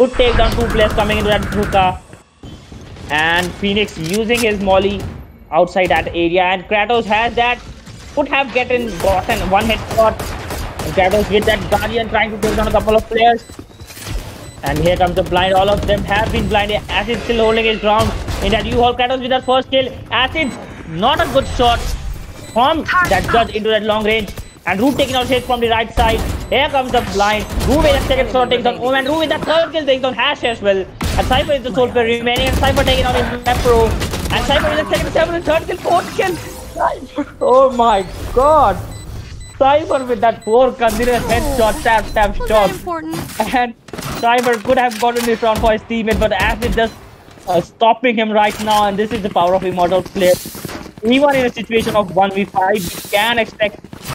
Could take down two players coming into that hookah. And Phoenix using his molly outside that area. And Kratos has that. Could have gotten gotten one headshot. And Kratos with that Guardian trying to take down a couple of players. And here comes the blind. All of them have been blinded. Acid still holding his ground. In that U-Hall Kratos with that first kill. Acid, not a good shot from that judge into that long range. And Root taking out hit from the right side. Here comes the blind. Root with the second shot takes on Oh and with the third kill takes on Hash as well. And Cypher is the sole player remaining. And Cypher taking out his Pro. And Cypher with the second, seventh, and third kill, fourth kill. Cypher. Oh my god. Cypher with that four continuous headshot, tap, tap, shot. And Cypher could have gotten this round for his teammate, but Acid just uh, stopping him right now. And this is the power of Immortal Player even in a situation of 1v5, we can expect